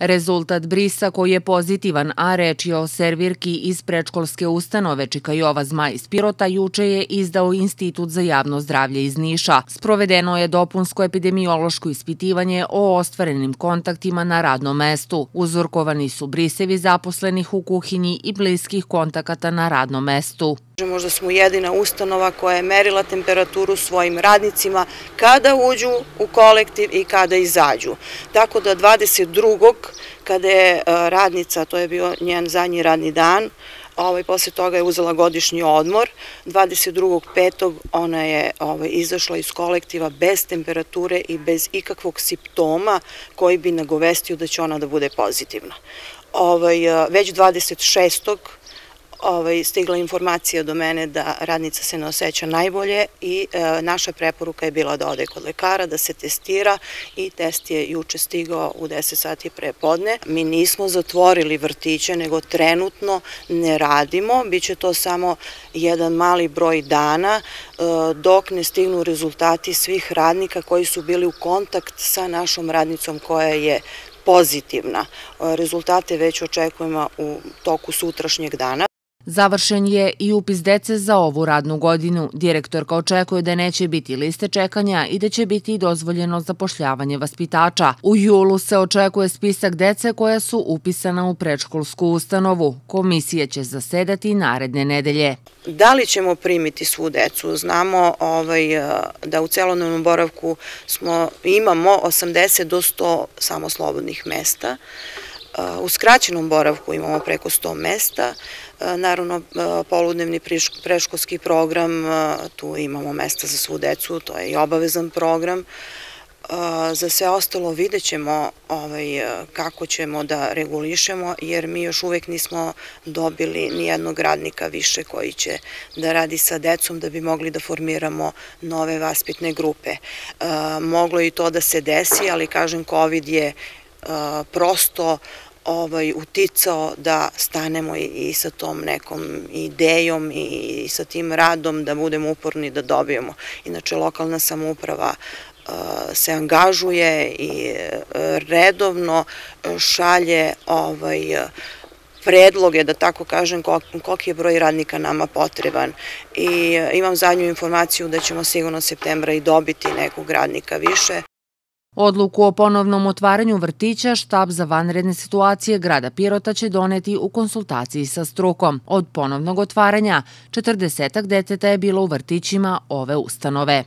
Rezultat brisa koji je pozitivan, a reč je o servirki iz prečkolske ustanove Čika Jova Zmaj Pirota, juče je izdao Institut za javno zdravlje iz Niša. Sprovedeno je dopunsko epidemiološko ispitivanje o ostvarenim kontaktima na radnom mestu. Uzorkovani su brisevi zaposlenih u kuhinji i bliskih kontakata na radnom mestu. Možda smo jedina ustanova koja je merila temperaturu svojim radnicima kada uđu u kolektiv i kada izađu. Tako da 22. kada je e, radnica, to je bio njen zadnji radni dan, ovaj, posle toga je uzela godišnji odmor, 22.5. ona je ovaj, izašla iz kolektiva bez temperature i bez ikakvog simptoma koji bi nagovestio da će ona da bude pozitivna. Ovaj, e, već 26 ovaj, stigla informacija do mene da radnica se ne osjeća najbolje i e, naša preporuka je bila da ode kod lekara, da se testira i test je juče stigao u 10 sati pre podne. Mi nismo zatvorili vrtiće, nego trenutno ne radimo, biće to samo jedan mali broj dana e, dok ne stignu rezultati svih radnika koji su bili u kontakt sa našom radnicom koja je pozitivna. E, rezultate već očekujemo u toku sutrašnjeg dana. Završen je i upis dece za ovu radnu godinu. Direktorka očekuje da neće biti liste čekanja i da će biti dozvoljeno zapošljavanje vaspitača. U julu se očekuje spisak dece koja su upisana u predškolsku ustanovu. Komisija će zasedati naredne nedelje. Da li ćemo primiti svu decu? Znamo ovaj, da u celodnevnom boravku smo, imamo 80 do 100 samo slobodnih mesta. U skraćenom boravku imamo preko 100 mesta, naravno poludnevni preškolski program, tu imamo mesta za svu decu, to je i obavezan program. Za sve ostalo vidjet ćemo ovaj, kako ćemo da regulišemo, jer mi još uvek nismo dobili ni jednog radnika više koji će da radi sa decom da bi mogli da formiramo nove vaspitne grupe. Moglo je i to da se desi, ali kažem, COVID je prosto ovaj, uticao da stanemo i, sa tom nekom idejom i, sa tim radom da budemo uporni da dobijemo. Inače, lokalna samouprava se angažuje i redovno šalje ovaj, predloge, da tako kažem, koliki je broj radnika nama potreban. I imam zadnju informaciju da ćemo sigurno septembra i dobiti nekog radnika više. Odluku o ponovnom otvaranju vrtića štab za vanredne situacije grada Pirota će doneti u konsultaciji sa strukom. Od ponovnog otvaranja 40 deteta je bilo u vrtićima ove ustanove.